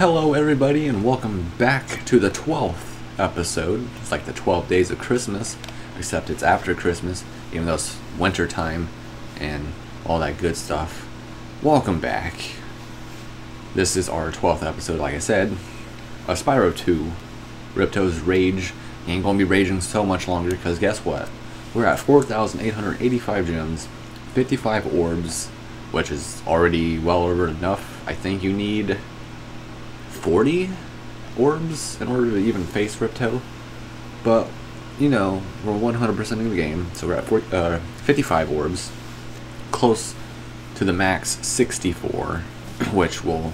Hello, everybody, and welcome back to the 12th episode. It's like the 12 days of Christmas, except it's after Christmas, even though it's winter time and all that good stuff. Welcome back. This is our 12th episode, like I said, of Spyro 2, Ripto's Rage. Ain't gonna be raging so much longer, because guess what? We're at 4,885 gems, 55 orbs, which is already well over enough. I think you need 40 orbs in order to even face Ripto. But, you know, we're 100% in the game, so we're at 40, uh, 55 orbs. Close to the max 64, which will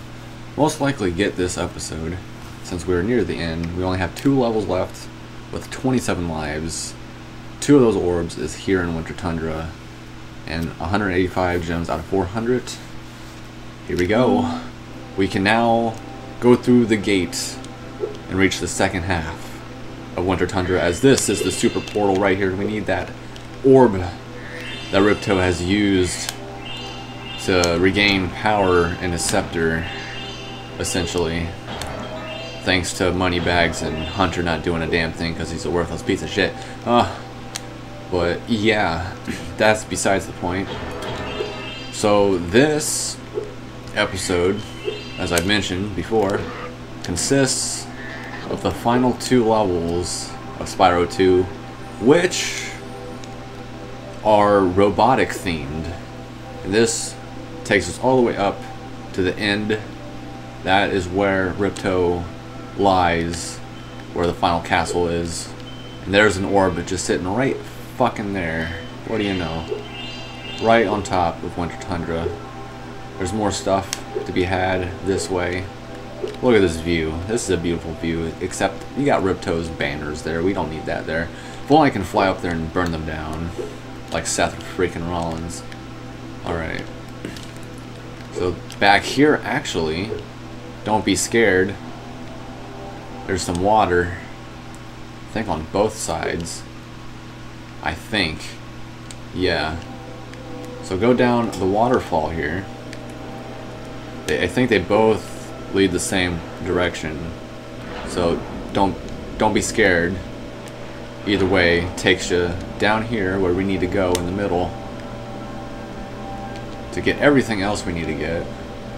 most likely get this episode. Since we're near the end, we only have two levels left with 27 lives. Two of those orbs is here in Winter Tundra, and 185 gems out of 400. Here we go. We can now go through the gate and reach the second half of Winter Tundra, as this is the super portal right here. We need that orb that Ripto has used to regain power in his scepter, essentially. Thanks to Moneybags and Hunter not doing a damn thing because he's a worthless piece of shit. Uh, but yeah, that's besides the point. So this episode as I've mentioned before, consists of the final two levels of Spyro 2, which are robotic themed. And this takes us all the way up to the end. That is where Ripto lies, where the final castle is. And there's an orb just sitting right fucking there. What do you know? Right on top of Winter Tundra. There's more stuff to be had this way. Look at this view. This is a beautiful view, except you got Ripto's banners there. We don't need that there. If only I can fly up there and burn them down. Like Seth freaking Rollins. Alright. So back here, actually, don't be scared. There's some water. I think on both sides. I think. Yeah. So go down the waterfall here. They, I think they both lead the same direction. So don't don't be scared. Either way takes you down here where we need to go in the middle to get everything else we need to get,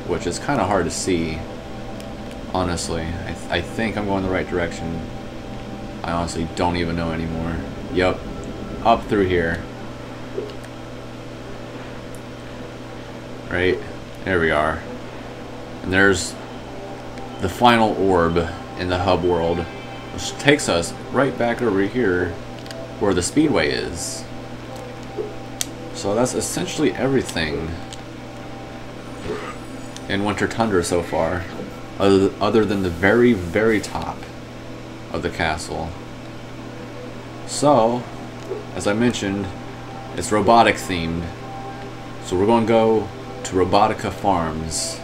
which is kind of hard to see. Honestly, I, th I think I'm going the right direction. I honestly don't even know anymore. Yep, up through here. Right, there we are. And there's the final orb in the hub world, which takes us right back over here where the speedway is. So that's essentially everything in Winter Tundra so far, other, other than the very, very top of the castle. So, as I mentioned, it's robotic themed. So we're going to go to Robotica Farms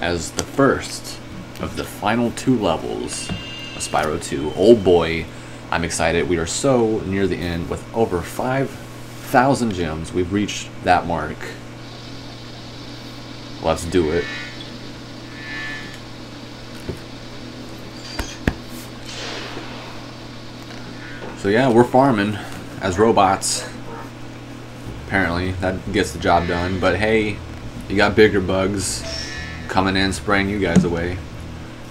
as the first of the final two levels of Spyro 2. Oh boy, I'm excited. We are so near the end with over 5,000 gems. We've reached that mark. Let's do it. So yeah, we're farming as robots. Apparently, that gets the job done. But hey, you got bigger bugs coming in, spraying you guys away.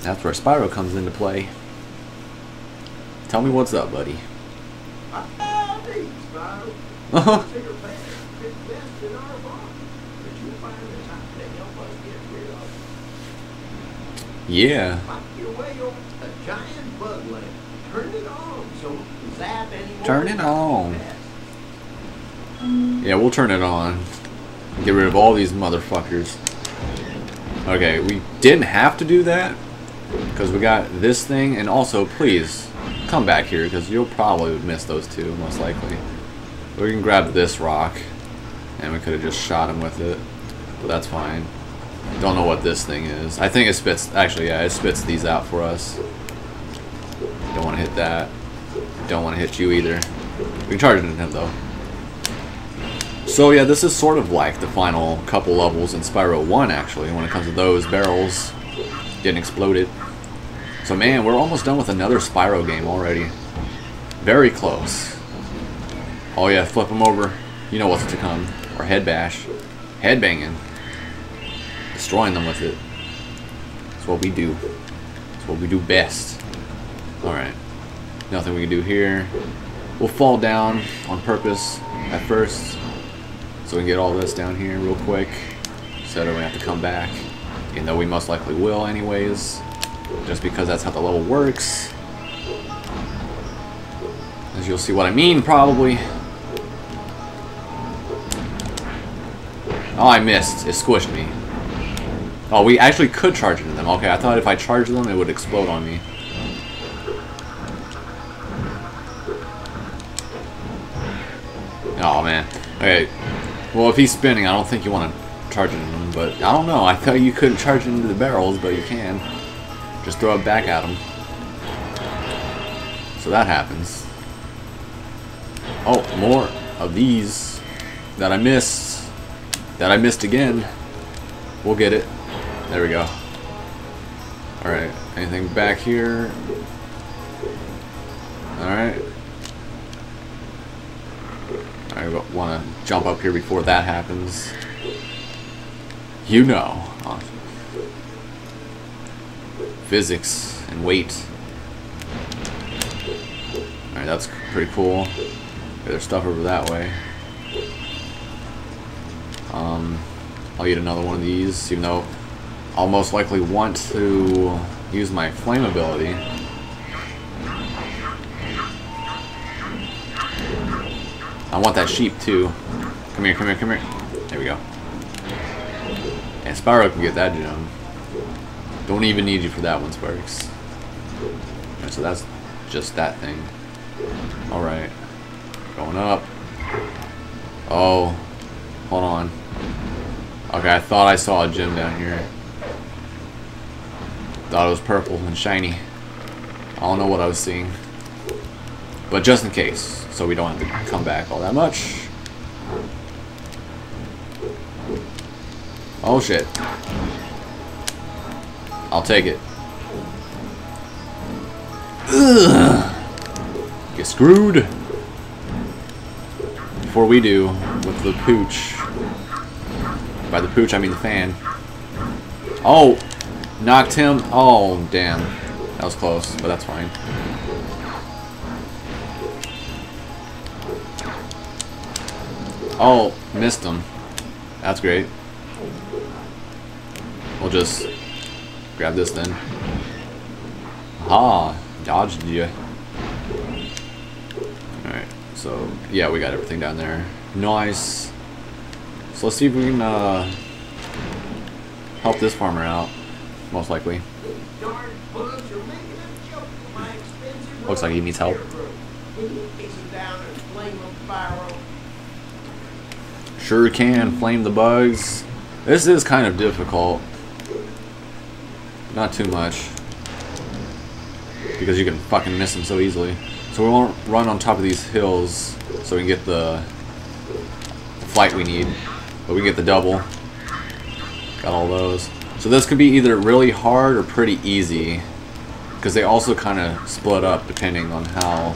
That's where Spyro comes into play. Tell me what's up, buddy. Uh-huh. Yeah. Turn it on. Yeah, we'll turn it on. Get rid of all these motherfuckers. Okay, we didn't have to do that. Because we got this thing, and also, please, come back here, because you'll probably miss those two, most likely. We can grab this rock, and we could have just shot him with it. But that's fine. Don't know what this thing is. I think it spits, actually, yeah, it spits these out for us. Don't want to hit that. Don't want to hit you either. We can charge it in him, though. So yeah, this is sort of like the final couple levels in Spyro 1, actually, when it comes to those barrels. getting exploded. So man, we're almost done with another Spyro game already. Very close. Oh yeah, flip them over. You know what's to come. Or head bash. Head banging. Destroying them with it. That's what we do. That's what we do best. Alright. Nothing we can do here. We'll fall down on purpose at first. So we can get all this down here real quick. So that we have to come back. Even though we most likely will anyways. Just because that's how the level works. As you'll see what I mean, probably. Oh, I missed. It squished me. Oh, we actually could charge into them. Okay, I thought if I charged them, it would explode on me. Oh, man. Okay. Well, if he's spinning, I don't think you want to charge into him, but I don't know. I thought you couldn't charge into the barrels, but you can. Just throw it back at him. So that happens. Oh, more of these that I missed. That I missed again. We'll get it. There we go. Alright, anything back here? Alright. I want to jump up here before that happens. You know. Physics and weight. Alright, that's pretty cool. there's stuff over that way. Um, I'll eat another one of these, even though I'll most likely want to use my flame ability. I want that sheep too. Come here, come here, come here. There we go. And Spyro can get that gem. Don't even need you for that one, Sparx. Right, so that's just that thing. Alright. Going up. Oh. Hold on. Okay, I thought I saw a gem down here. Thought it was purple and shiny. I don't know what I was seeing. But just in case, so we don't have to come back all that much. Oh shit. I'll take it. Ugh. Get screwed. Before we do, with the pooch. By the pooch, I mean the fan. Oh! Knocked him. Oh, damn. That was close, but that's fine. Oh, missed him. That's great. We'll just grab this then. Ah, dodged you. Alright, so yeah, we got everything down there. Nice. So let's see if we can uh, help this farmer out. Most likely. Looks like he needs help. Sure can, flame the bugs. This is kind of difficult. Not too much. Because you can fucking miss them so easily. So we won't run on top of these hills so we can get the, flight we need. But we get the double. Got all those. So this could be either really hard or pretty easy. Because they also kind of split up depending on how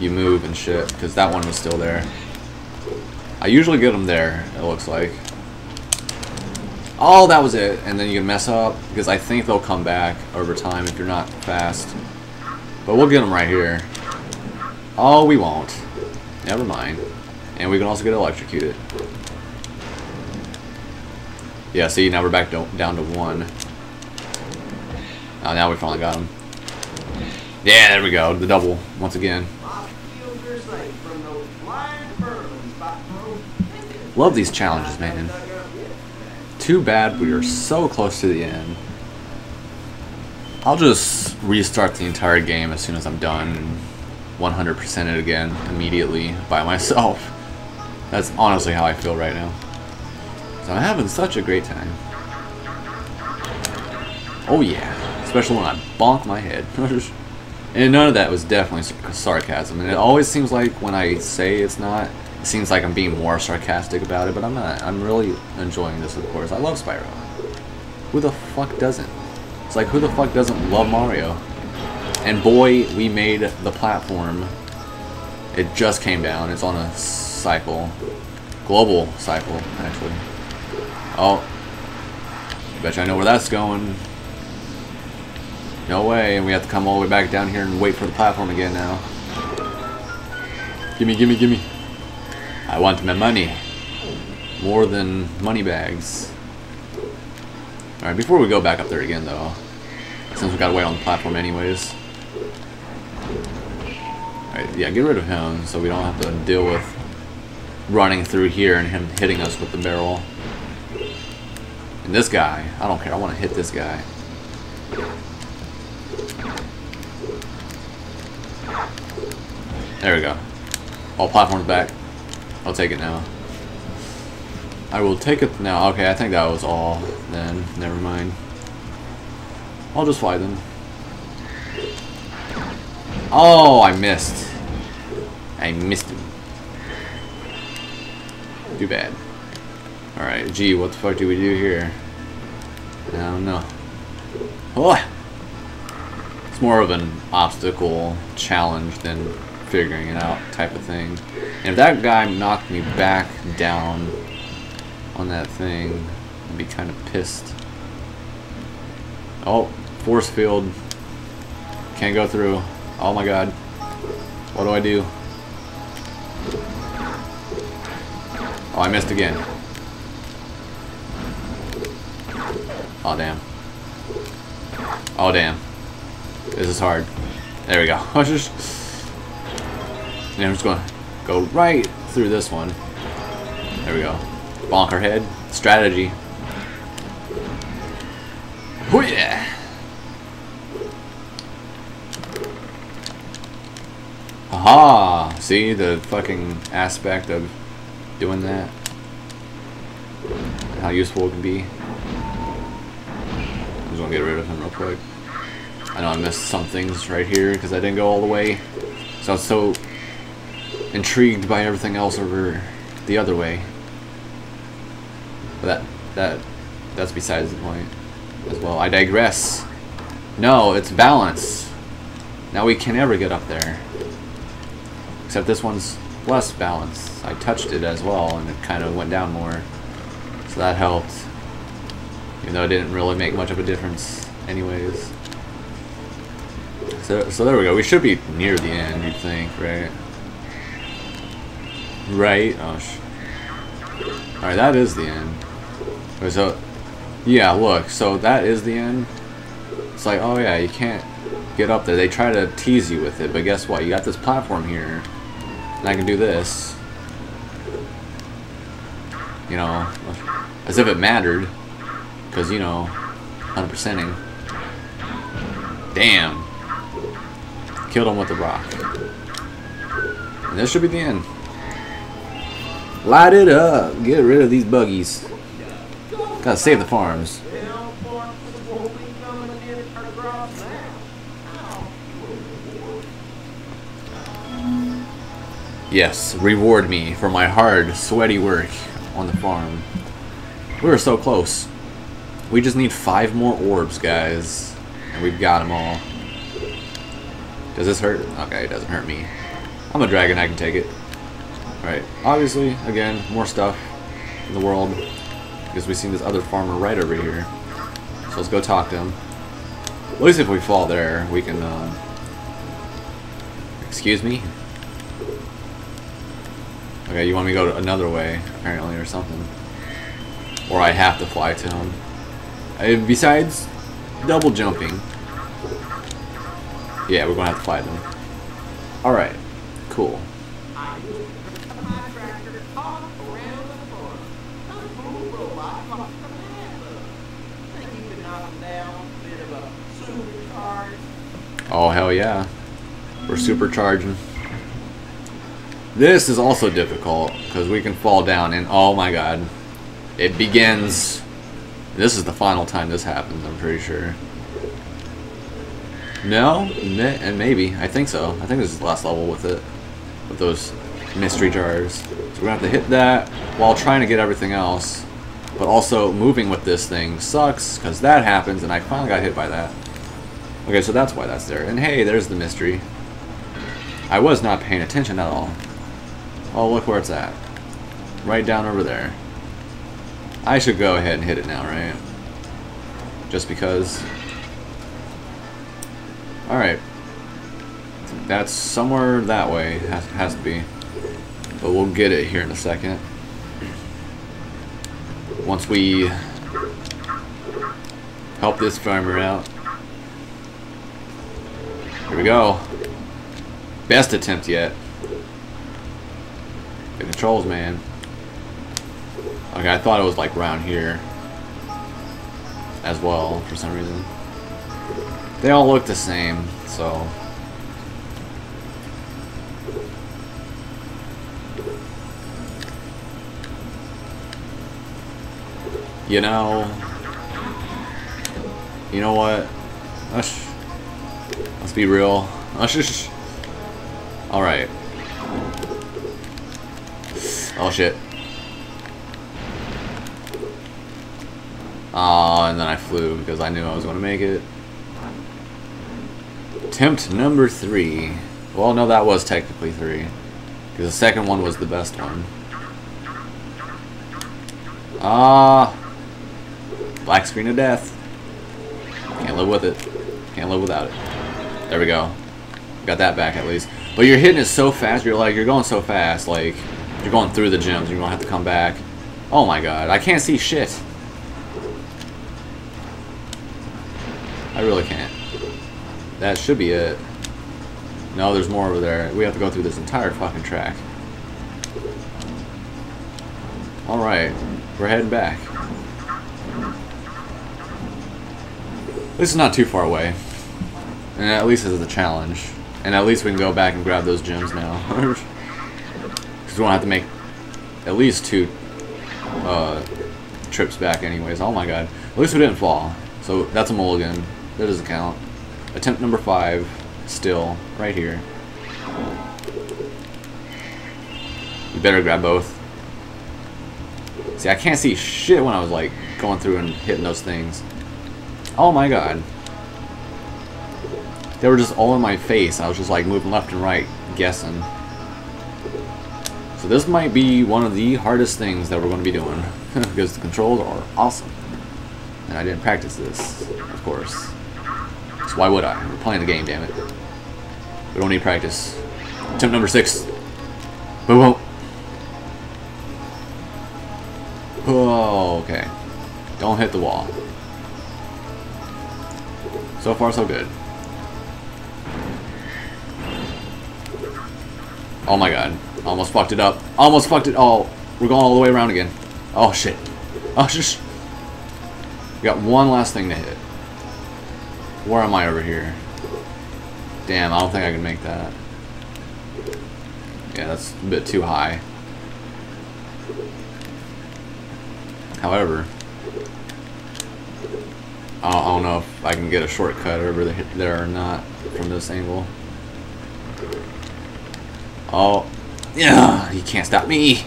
you move and shit. Because that one was still there. I usually get them there, it looks like. Oh, that was it. And then you can mess up, because I think they'll come back over time if you're not fast. But we'll get them right here. Oh, we won't. Never mind. And we can also get electrocuted. Yeah, see, now we're back to, down to one. Oh, now we finally got him. Yeah, there we go. The double, once again. Love these challenges, man. Too bad we are so close to the end. I'll just restart the entire game as soon as I'm done and 100% it again immediately by myself. That's honestly how I feel right now. So I'm having such a great time. Oh yeah, especially when I bonk my head. and none of that was definitely sarcasm. And it always seems like when I say it's not, seems like I'm being more sarcastic about it, but I'm not. I'm really enjoying this, of course. I love Spyro. Who the fuck doesn't? It's like, who the fuck doesn't love Mario? And boy, we made the platform. It just came down. It's on a cycle. Global cycle, actually. Oh. Bet you I know where that's going. No way, and we have to come all the way back down here and wait for the platform again now. Gimme, gimme, gimme. I want my money. More than money bags. Alright, before we go back up there again though, since we gotta wait on the platform anyways. Alright, yeah, get rid of him so we don't have to deal with running through here and him hitting us with the barrel. And this guy, I don't care, I want to hit this guy. There we go. All platforms back. I'll take it now. I will take it now. Okay, I think that was all then. Never mind. I'll just fly them. Oh, I missed. I missed him. Too bad. Alright, gee, what the fuck do we do here? I don't know. Oh! It's more of an obstacle challenge than figuring it out type of thing. And if that guy knocked me back down on that thing, I'd be kind of pissed. Oh, force field. Can't go through. Oh my god. What do I do? Oh, I missed again. Oh, damn. Oh, damn. This is hard. There we go. And I'm just going to go right through this one. There we go. Bonk our head. Strategy. Oh yeah! Aha! See the fucking aspect of doing that? How useful it can be. I'm just gonna get rid of him real quick. I know I missed some things right here because I didn't go all the way. So I was so intrigued by everything else over the other way. But that that that's besides the point as well. I digress. No, it's balance. Now we can never get up there. Except this one's less balanced. I touched it as well and it kind of went down more. So that helped. Even though it didn't really make much of a difference anyways. So, so there we go. We should be near the end, you'd think, right? Right? Oh, sh Alright, that is the end. So, yeah, look. So that is the end. It's like, oh yeah, you can't get up there. They try to tease you with it, but guess what? You got this platform here. And I can do this. You know, as if it mattered. Because, you know, 100%ing. Damn. Killed him with the rock. And this should be the end. Light it up. Get rid of these buggies. Gotta save the farms. Yes, reward me for my hard, sweaty work on the farm. We were so close. We just need five more orbs, guys. And we've got them all. Does this hurt? Okay, it doesn't hurt me. I'm a dragon, I can take it. Right. Obviously, again, more stuff in the world. Because we've seen this other farmer right over here. So let's go talk to him. At least if we fall there, we can, um... Excuse me? Okay, you want me to go another way, apparently, or something. Or I have to fly to him. Uh, besides double jumping. Yeah, we're gonna have to fly them. Alright, cool. Oh, hell yeah. We're supercharging. This is also difficult, because we can fall down, and oh my god. It begins... This is the final time this happens, I'm pretty sure. No? And maybe. I think so. I think this is the last level with it. With those mystery jars. So we're to have to hit that while trying to get everything else. But also, moving with this thing sucks, because that happens, and I finally got hit by that. Okay, so that's why that's there. And hey, there's the mystery. I was not paying attention at all. Oh, look where it's at. Right down over there. I should go ahead and hit it now, right? Just because. Alright. That's somewhere that way. Has, has to be. But we'll get it here in a second. Once we help this farmer out. Here we go. Best attempt yet. The controls, man. Okay, I thought it was like around here as well for some reason. They all look the same, so You know, you know what? Let's, let's be real. Let's just. All right. Oh shit. Oh, and then I flew because I knew I was going to make it. Attempt number three. Well, no, that was technically three. Because the second one was the best one. Ah. Black screen of death. Can't live with it. Can't live without it. There we go. Got that back at least. But you're hitting it so fast, you're like, you're going so fast, like, you're going through the gyms, you're gonna have to come back. Oh my god, I can't see shit. I really can't. That should be it. No, there's more over there. We have to go through this entire fucking track. Alright, we're heading back. This is not too far away. And at least this is a challenge. And at least we can go back and grab those gems now. Because we won't have to make at least two uh, trips back anyways. Oh my god. At least we didn't fall. So that's a mulligan. That doesn't count. Attempt number five, still, right here. You better grab both. See, I can't see shit when I was like going through and hitting those things. Oh my god. They were just all in my face. I was just like moving left and right, guessing. So this might be one of the hardest things that we're going to be doing. because the controls are awesome. And I didn't practice this, of course. So why would I? We're playing the game, damn it. We don't need practice. Attempt number six. Boom. Oh, okay. Don't hit the wall. So far, so good. Oh my god. Almost fucked it up. Almost fucked it. Oh, we're going all the way around again. Oh shit. Oh. We got one last thing to hit. Where am I over here? Damn, I don't think I can make that. Yeah, that's a bit too high. However, I don't know if I can get a shortcut over there or not from this angle. Oh, yeah, he can't stop me.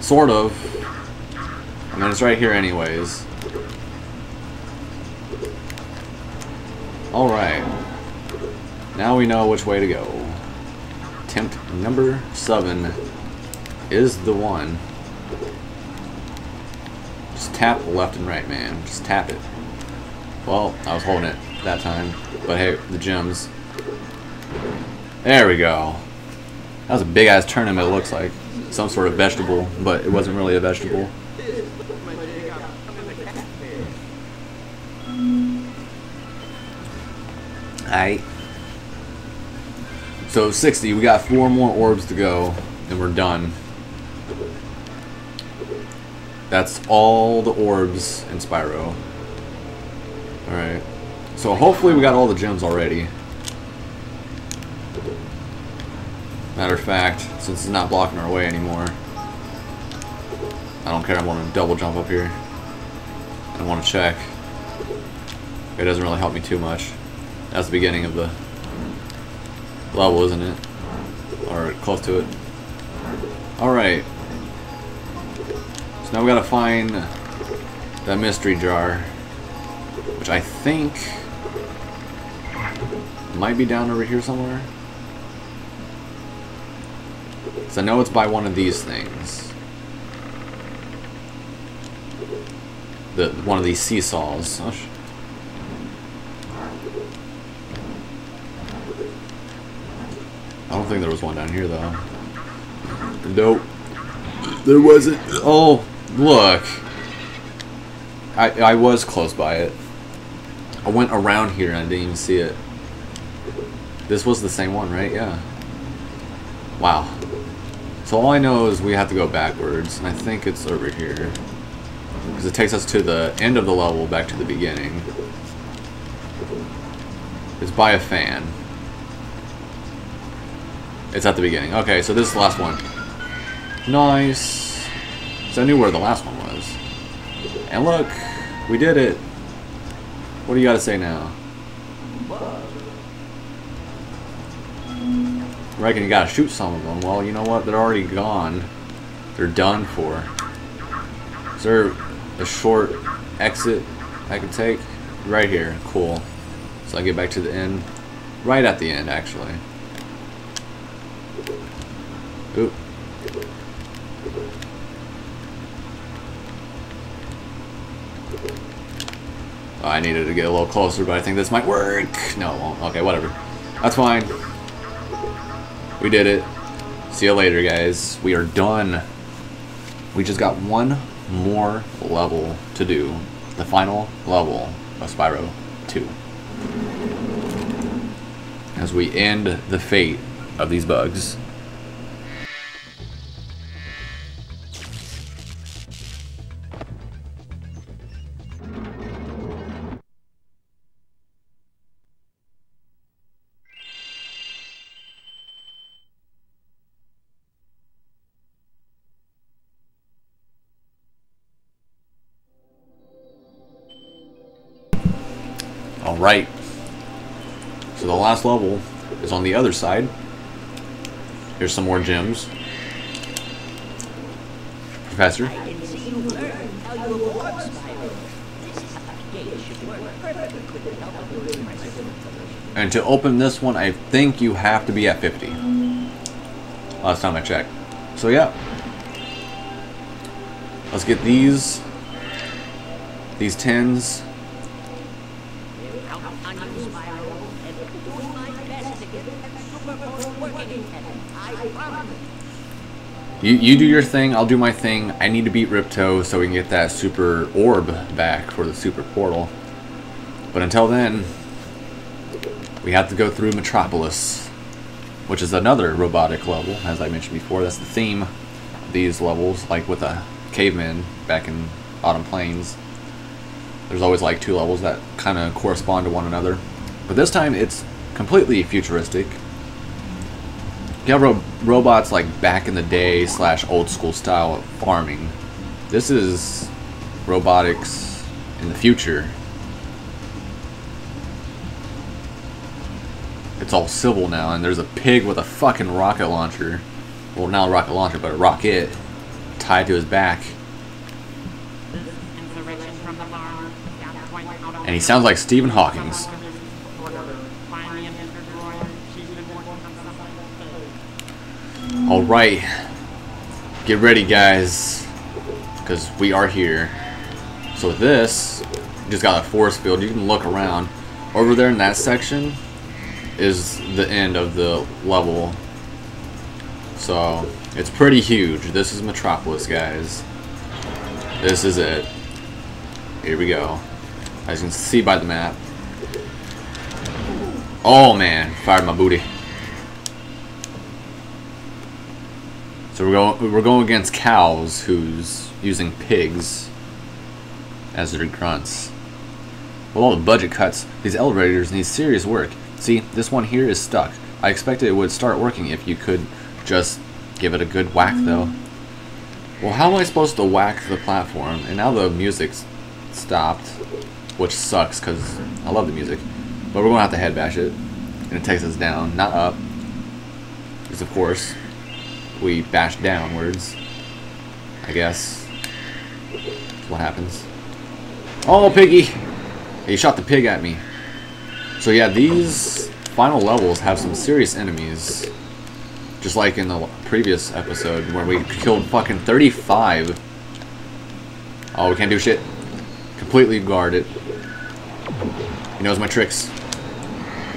Sort of. I mean, it's right here anyways. Alright. Now we know which way to go. Attempt number seven is the one. Just tap left and right, man. Just tap it. Well, I was holding it that time. But hey, the gems. There we go. That was a big ass tournament, it looks like. Some sort of vegetable, but it wasn't really a vegetable. Alright. So 60, we got four more orbs to go, and we're done. That's all the orbs in Spyro. Alright. So hopefully we got all the gems already. Matter of fact, since it's not blocking our way anymore, I don't care, I'm going to double jump up here. I want to check. It doesn't really help me too much. That's the beginning of the level, isn't it? Or close to it. Alright. So now we gotta find that mystery jar, which I think might be down over here somewhere. So I know it's by one of these things. The one of these seesaws. Oh, I don't think there was one down here though. Nope. There wasn't. Oh, look. I I was close by it. I went around here and I didn't even see it. This was the same one, right? Yeah. Wow. So all I know is we have to go backwards, and I think it's over here. Because it takes us to the end of the level, back to the beginning. It's by a fan. It's at the beginning. Okay, so this is the last one. Nice. So I knew where the last one was. And look, we did it. What do you got to say now? Reckon you gotta shoot some of them. Well, you know what? They're already gone. They're done for. Is there a short exit I can take? Right here. Cool. So I get back to the end. Right at the end, actually. Oop. Oh, I needed to get a little closer, but I think this might work. No, it won't. Okay, whatever. That's fine. We did it. See you later, guys. We are done. We just got one more level to do. The final level of Spyro 2. As we end the fate of these bugs. Right. So the last level is on the other side. Here's some more gems. Professor. And to open this one, I think you have to be at 50. Last time I checked. So yeah. Let's get these. These tins. You, you do your thing, I'll do my thing. I need to beat Ripto so we can get that super orb back for the super portal. But until then, we have to go through Metropolis, which is another robotic level, as I mentioned before. That's the theme of these levels, like with a caveman back in Autumn Plains. There's always like two levels that kind of correspond to one another. But this time it's completely futuristic. You have ro robots like back in the day slash old school style of farming. This is robotics in the future. It's all civil now, and there's a pig with a fucking rocket launcher. Well, not a rocket launcher, but a rocket tied to his back. And he sounds like Stephen Hawking's. Alright. Get ready, guys. Because we are here. So this, just got a force field. You can look around. Over there in that section is the end of the level. So, it's pretty huge. This is Metropolis, guys. This is it. Here we go. As you can see by the map. Oh man, fired my booty. So we're going we're going against cows who's using pigs as their grunts. With all the budget cuts, these elevators need serious work. See, this one here is stuck. I expected it would start working if you could just give it a good whack though. Mm. Well, how am I supposed to whack the platform? And now the music's stopped, which sucks because I love the music. But we're going to have to head bash it. And it takes us down, not up. Because of course, we bash downwards. I guess. That's what happens. Oh, piggy! He shot the pig at me. So yeah, these final levels have some serious enemies. Just like in the previous episode where we killed fucking 35. Oh, we can't do shit. Completely guard it. He knows my tricks.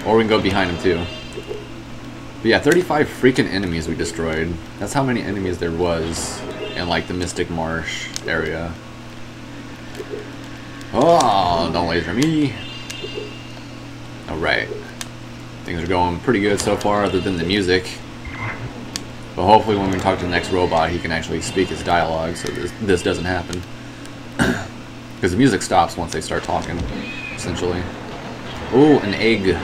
Or we can go behind him too. But yeah, 35 freaking enemies we destroyed. That's how many enemies there was in like the Mystic Marsh area. Oh, don't wait for me. Alright. Things are going pretty good so far other than the music. But hopefully when we talk to the next robot he can actually speak his dialogue so this, this doesn't happen. Because the music stops once they start talking, essentially. Oh, an egg.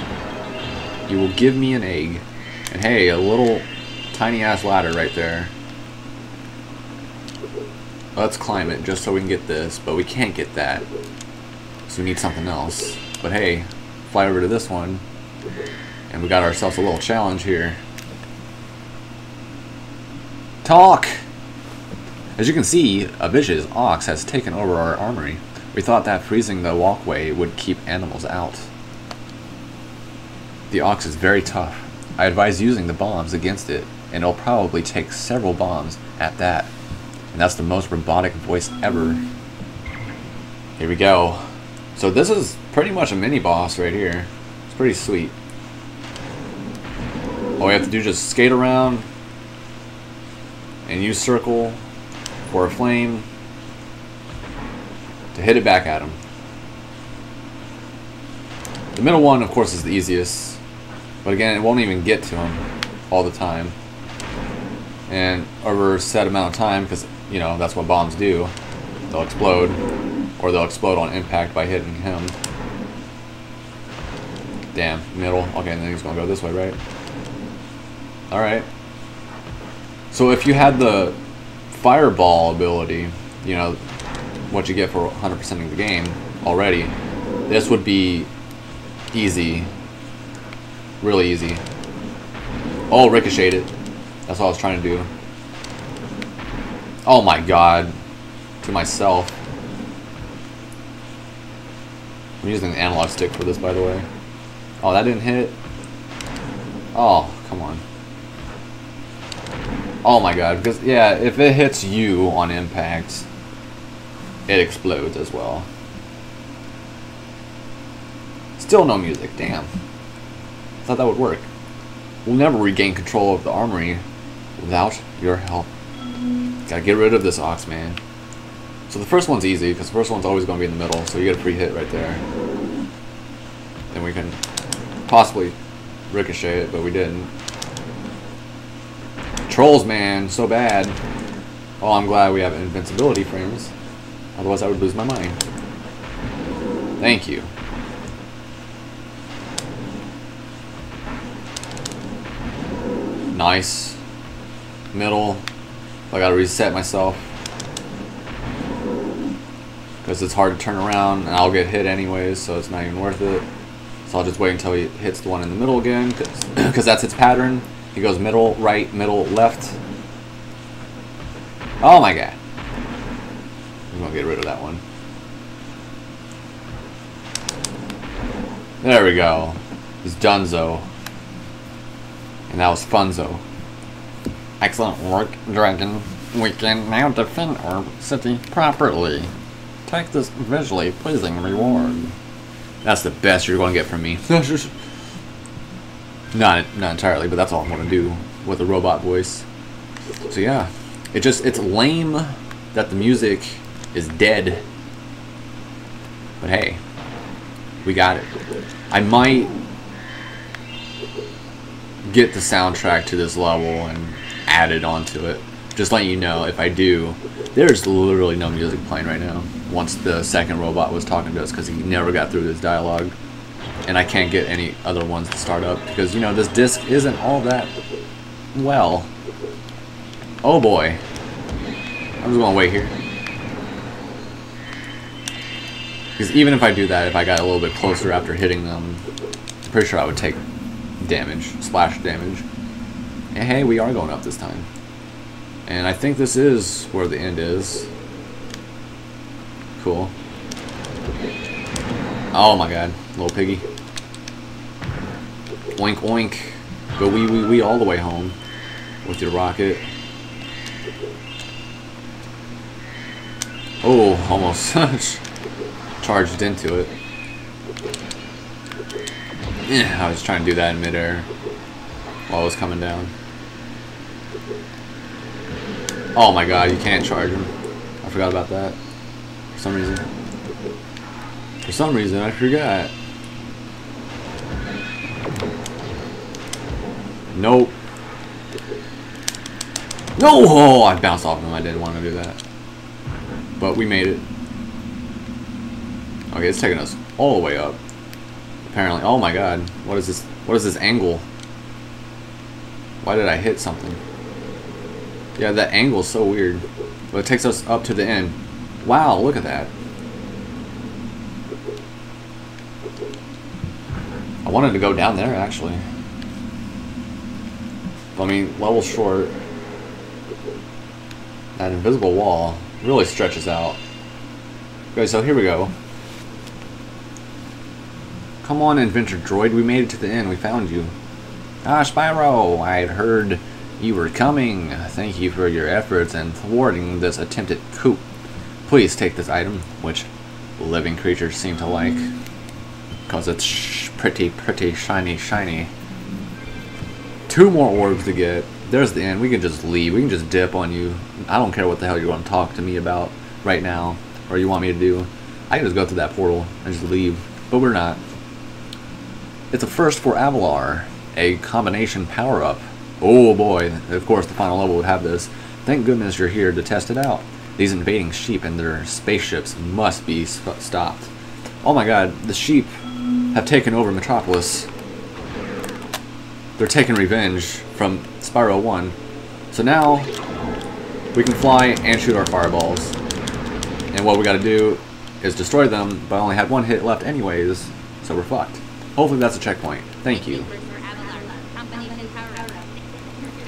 You will give me an egg. And hey, a little tiny ass ladder right there. Let's climb it just so we can get this, but we can't get that. So we need something else. But hey, fly over to this one. And we got ourselves a little challenge here. Talk! As you can see, a vicious ox has taken over our armory. We thought that freezing the walkway would keep animals out. The ox is very tough. I advise using the bombs against it, and it'll probably take several bombs at that. And that's the most robotic voice ever. Here we go. So this is pretty much a mini boss right here. It's pretty sweet. All we have to do is just skate around and use circle for a flame to hit it back at him. The middle one, of course, is the easiest. But again, it won't even get to him all the time. And over a set amount of time, because, you know, that's what bombs do. They'll explode. Or they'll explode on impact by hitting him. Damn, middle. Okay, then he's going to go this way, right? Alright. So if you had the fireball ability, you know, what you get for 100% of the game already, this would be easy. Really easy. Oh, ricocheted it. That's what I was trying to do. Oh my god. To myself. I'm using the analog stick for this, by the way. Oh, that didn't hit? Oh, come on. Oh my god, because, yeah, if it hits you on impact, it explodes as well. Still no music, damn. I thought that would work. We'll never regain control of the armory without your help. Gotta get rid of this ox, man. So the first one's easy, because the first one's always going to be in the middle, so you get a free hit right there. Then we can possibly ricochet it, but we didn't. Trolls, man, so bad. Oh, I'm glad we have invincibility frames. Otherwise, I would lose my mind. Thank you. Nice. Middle. I gotta reset myself. Because it's hard to turn around, and I'll get hit anyways, so it's not even worth it. So I'll just wait until he hits the one in the middle again, because that's its pattern. He goes middle, right, middle, left. Oh my god. I'm gonna get rid of that one. There we go. It's Dunzo. And that was Funzo. Excellent work, Dragon. We can now defend our city properly. Take this visually pleasing reward. That's the best you're going to get from me. not, not entirely, but that's all I'm going to do with a robot voice. So yeah, it just, it's lame that the music is dead. But hey, we got it. I might get the soundtrack to this level and add it onto it. Just letting you know, if I do, there's literally no music playing right now. Once the second robot was talking to us because he never got through his dialogue. And I can't get any other ones to start up because, you know, this disc isn't all that well. Oh boy. I'm just gonna wait here. Because even if I do that, if I got a little bit closer after hitting them, I'm pretty sure I would take damage, splash damage. And hey, we are going up this time. And I think this is where the end is. Cool. Oh my god, little piggy. Oink oink. Go wee wee wee all the way home with your rocket. Oh, almost charged into it. I was trying to do that in midair while it was coming down. Oh my god, you can't charge him. I forgot about that. For some reason. For some reason, I forgot. Nope. No! Oh, I bounced off him. I didn't want to do that. But we made it. Okay, it's taking us all the way up. Apparently. Oh my god. What is this? What is this angle? Why did I hit something? Yeah, that angle is so weird. But it takes us up to the end. Wow, look at that. I wanted to go down there, actually. But, I mean, level short. That invisible wall really stretches out. Okay, so here we go. Come on, Inventor Droid, we made it to the end, we found you. Ah, Spyro, I had heard you were coming. Thank you for your efforts in thwarting this attempted coup. Please take this item, which living creatures seem to like. Because it's pretty, pretty shiny, shiny. Two more orbs to get. There's the end. We can just leave. We can just dip on you. I don't care what the hell you want to talk to me about right now. Or you want me to do. I can just go through that portal and just leave. But we're not. It's a first for Avalar. A combination power-up. Oh boy, of course the final level would have this. Thank goodness you're here to test it out. These invading sheep and their spaceships must be stopped. Oh my god, the sheep have taken over Metropolis. They're taking revenge from Spyro 1. So now, we can fly and shoot our fireballs. And what we gotta do is destroy them, but I only had one hit left anyways, so we're fucked. Hopefully that's a checkpoint. Thank you.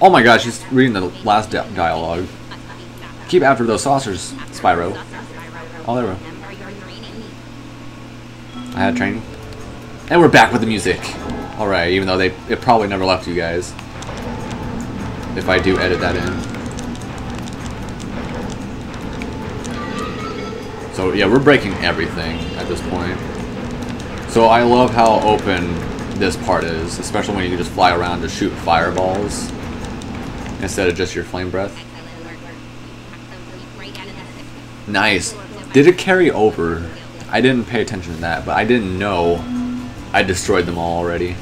Oh my gosh, she's reading the last di dialogue. Keep after those saucers, Spyro. Oh, there we go. I had training. And we're back with the music. Alright, even though they it probably never left you guys. If I do edit that in. So yeah, we're breaking everything at this point. So I love how open this part is, especially when you can just fly around to shoot fireballs instead of just your flame breath. Nice. Did it carry over? I didn't pay attention to that, but I didn't know I destroyed them all already.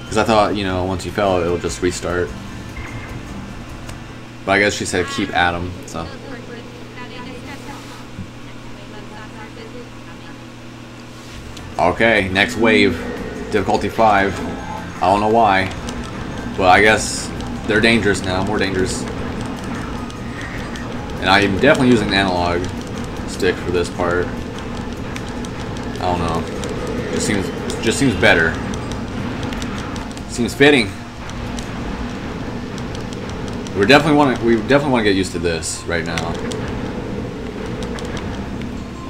Because I thought, you know, once you fell, it'll just restart. But I guess she said keep at them, so. Okay, next wave. Difficulty 5. I don't know why. But I guess they're dangerous now, more dangerous. And I'm definitely using an analog stick for this part. I don't know. Just seems just seems better. Seems fitting. We definitely want to we definitely want to get used to this right now.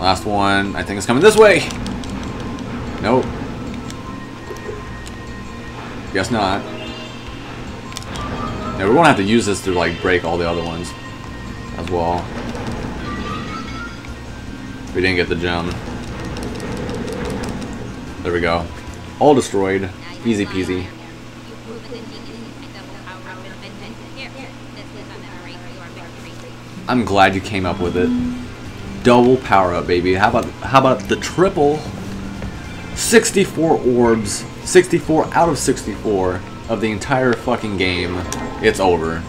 Last one, I think it's coming this way. Nope. Guess not. Yeah, we're gonna have to use this to like break all the other ones as well. We didn't get the gem. There we go. All destroyed. Easy peasy. I'm glad you came up with it. Double power up, baby. How about how about the triple 64 orbs, 64 out of 64 of the entire fucking game. It's over.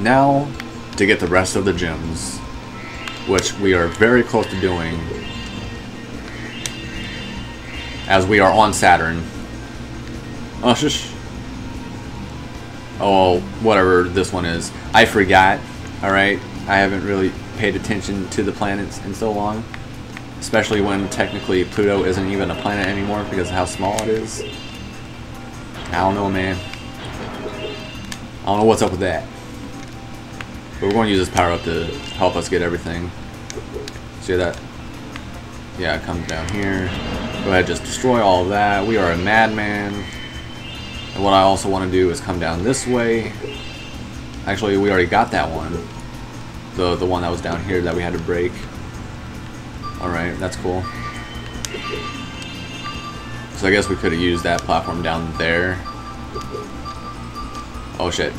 Now, to get the rest of the gems, which we are very close to doing, as we are on Saturn. Oh, shush. Oh, whatever this one is. I forgot, alright? I haven't really paid attention to the planets in so long. Especially when technically Pluto isn't even a planet anymore because of how small it is. I don't know, man. I don't know what's up with that. But we're going to use this power up to help us get everything. See that? Yeah, it comes down here. Go ahead, just destroy all of that. We are a madman. And what I also want to do is come down this way. Actually, we already got that one. The, the one that was down here that we had to break. Alright, that's cool. So I guess we could have used that platform down there. Oh shit.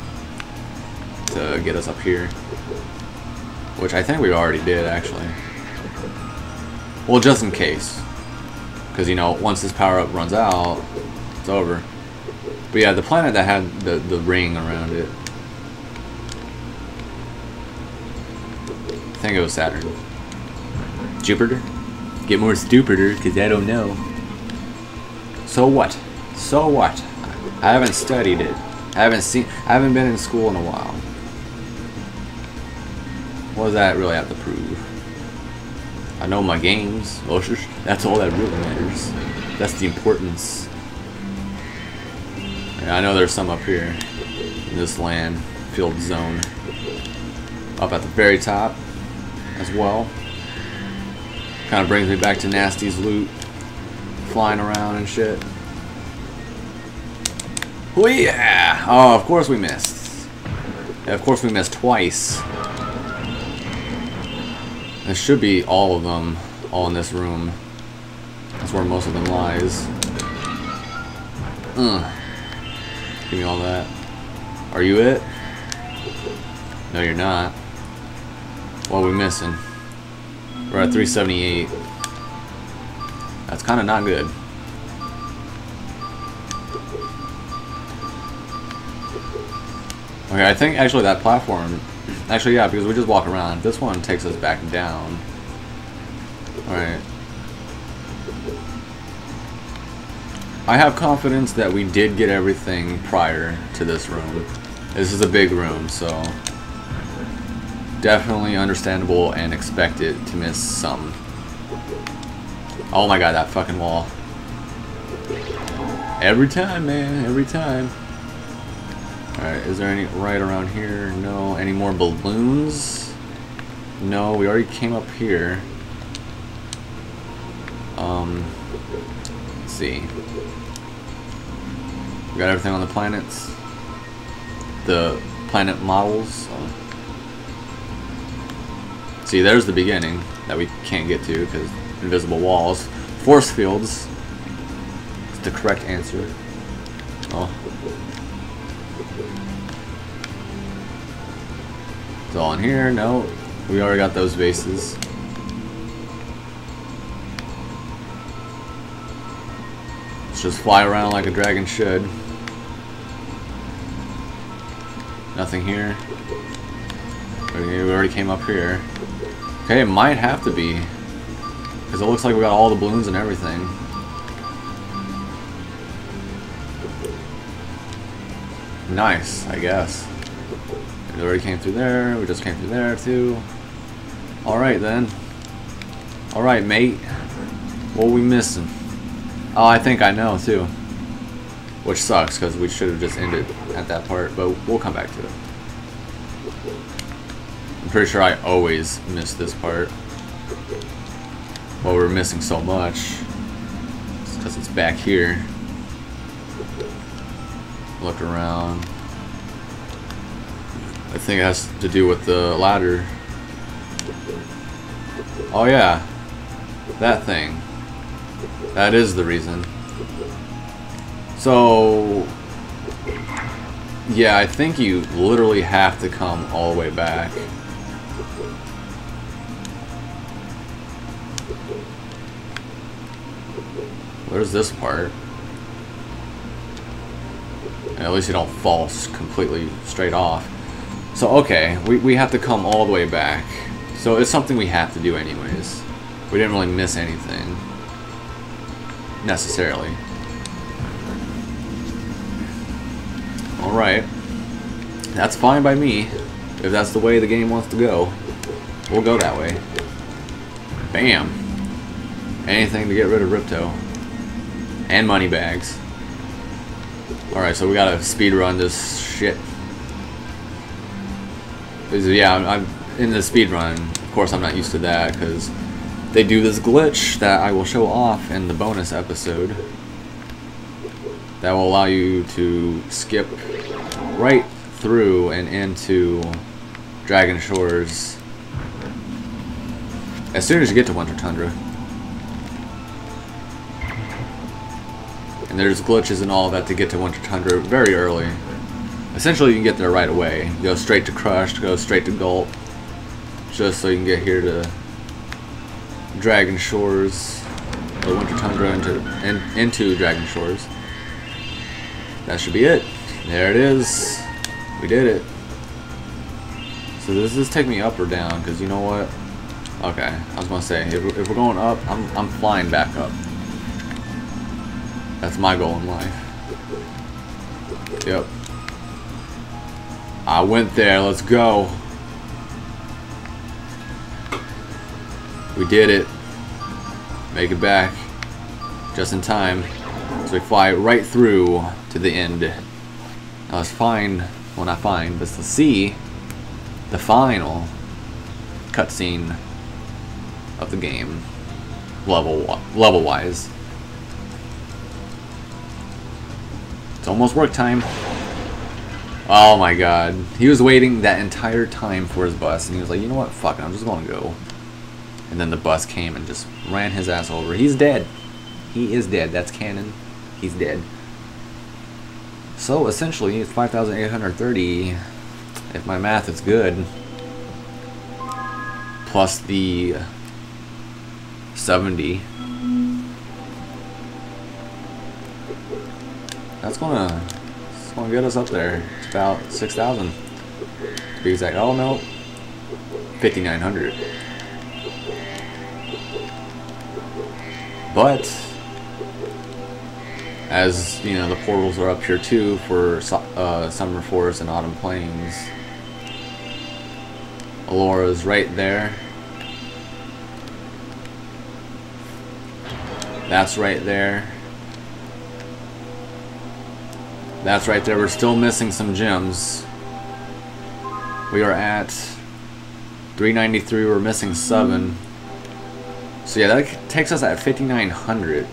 To get us up here. Which I think we already did, actually. Well, just in case. Because, you know, once this power-up runs out, it's over. But yeah, the planet that had the, the ring around it. I think it was Saturn. Jupiter? Get more stupider, because I don't know. So what? So what? I haven't studied it. I haven't seen. I haven't been in school in a while. What does that really have to prove? I know my games. Well, that's all that really matters. That's the importance. I know there's some up here in this land field zone. Up at the very top as well. Kind of brings me back to Nasty's loot. Flying around and shit. Oh yeah! Oh, of course we missed. Of course we missed twice. There should be all of them all in this room. That's where most of them lies. Ugh. Give me all that. Are you it? No, you're not. What are we missing? We're at 378. That's kind of not good. Okay, I think actually that platform... Actually, yeah, because we just walk around. This one takes us back down. Alright. I have confidence that we did get everything prior to this room. This is a big room, so... Definitely understandable and expected to miss some. Oh my god, that fucking wall. Every time, man, every time. Alright, is there any right around here? No. Any more balloons? No, we already came up here. Um, let's see. We got everything on the planets. The planet models. See, there's the beginning that we can't get to because invisible walls. Force fields is the correct answer. Oh. It's all in here. No, we already got those bases. Let's just fly around like a dragon should. Nothing here. We already came up here. Okay, it might have to be. Because it looks like we got all the balloons and everything. Nice, I guess. We already came through there. We just came through there, too. Alright, then. Alright, mate. What we missing? Oh, I think I know, too. Which sucks, because we should have just ended at that part, but we'll come back to it. I'm pretty sure I always miss this part. Well, we're missing so much. Because it's back here. Look around. I think it has to do with the ladder. Oh yeah. That thing. That is the reason. So... Yeah, I think you literally have to come all the way back. Where's this part? At least you don't fall completely straight off. So, okay, we, we have to come all the way back. So it's something we have to do anyways. We didn't really miss anything. Necessarily. Alright. That's fine by me. If that's the way the game wants to go. We'll go that way. Bam. Anything to get rid of Ripto. And Moneybags. Alright, so we gotta speed run this shit. Yeah, I'm, I'm in the speed run. Of course, I'm not used to that because they do this glitch that I will show off in the bonus episode that will allow you to skip right through and into Dragon Shores as soon as you get to Winter Tundra. And there's glitches and all that to get to Winter Tundra very early. Essentially, you can get there right away. Go straight to Crush, go straight to Gulp, just so you can get here to Dragon Shores, or Winter Tundra into, in, into Dragon Shores. That should be it. There it is. We did it. So does this take me up or down? Because you know what? Okay, I was gonna say if, if we're going up, I'm I'm flying back up. That's my goal in life. Yep. I went there. Let's go. We did it. Make it back. Just in time. So we fly right through to the end. I was fine when I find, but to see the final cutscene of the game, level level wise. It's almost work time. Oh my god. He was waiting that entire time for his bus, and he was like, you know what, fuck it, I'm just gonna go. And then the bus came and just ran his ass over. He's dead. He is dead. That's canon. He's dead. So essentially, it's 5,830, if my math is good, plus the 70. That's gonna, gonna get us up there. It's about 6,000. To be exact. Oh no, 5,900. But as you know, the portals are up here too for uh, Summer Forest and Autumn Plains. Elora's right there. That's right there. That's right there. We're still missing some gems. We are at 393. We're missing 7. So yeah, that takes us at 5,900.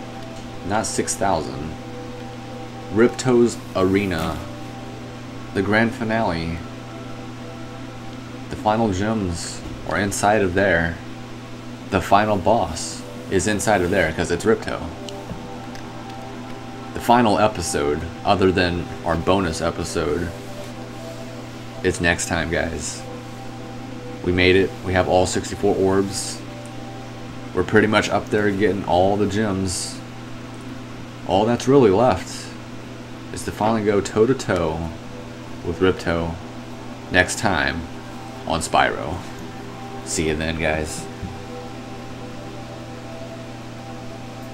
Not 6,000. Ripto's Arena. The grand finale. The final gems are inside of there. The final boss is inside of there because it's Ripto. Final episode, other than our bonus episode, it's next time, guys. We made it. We have all 64 orbs. We're pretty much up there getting all the gems. All that's really left is to finally go toe to toe with Ripto next time on Spyro. See you then, guys.